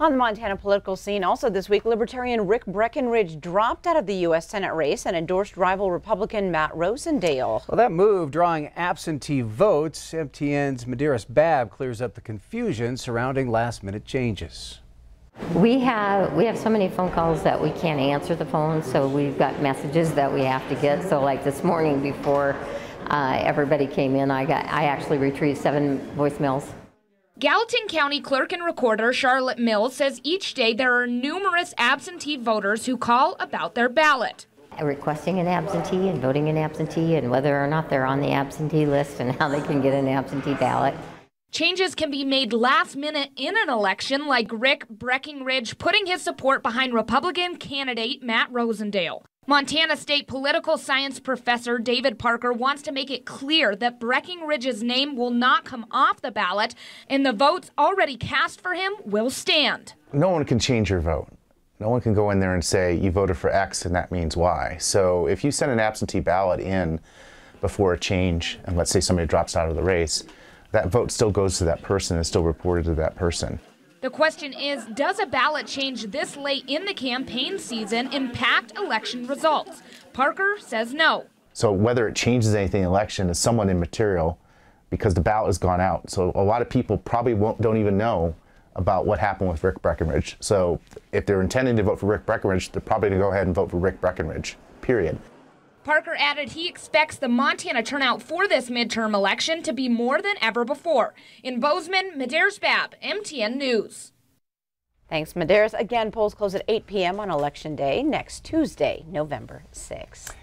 On the Montana political scene, also this week, Libertarian Rick Breckenridge dropped out of the U.S. Senate race and endorsed rival Republican Matt Rosendale. Well, that move, drawing absentee votes, MTN's Medeiros Babb clears up the confusion surrounding last-minute changes. We have we have so many phone calls that we can't answer the phone, so we've got messages that we have to get. So, like this morning before uh, everybody came in, I got I actually retrieved seven voicemails. Gallatin County Clerk and Recorder Charlotte Mills says each day there are numerous absentee voters who call about their ballot. Requesting an absentee and voting an absentee and whether or not they're on the absentee list and how they can get an absentee ballot. Changes can be made last minute in an election, like Rick Breckenridge putting his support behind Republican candidate Matt Rosendale. Montana State political science professor David Parker wants to make it clear that Breckenridge's name will not come off the ballot and the votes already cast for him will stand. No one can change your vote. No one can go in there and say you voted for X and that means Y. So if you send an absentee ballot in before a change, and let's say somebody drops out of the race, that vote still goes to that person and still reported to that person. The question is Does a ballot change this late in the campaign season impact election results? Parker says no. So, whether it changes anything in election is somewhat immaterial because the ballot has gone out. So, a lot of people probably won't, don't even know about what happened with Rick Breckenridge. So, if they're intending to vote for Rick Breckenridge, they're probably going to go ahead and vote for Rick Breckenridge, period. Parker added he expects the Montana turnout for this midterm election to be more than ever before. In Bozeman, Medeiros Babb, MTN News. Thanks, Medeiros. Again, polls close at 8 p.m. on Election Day next Tuesday, November 6th.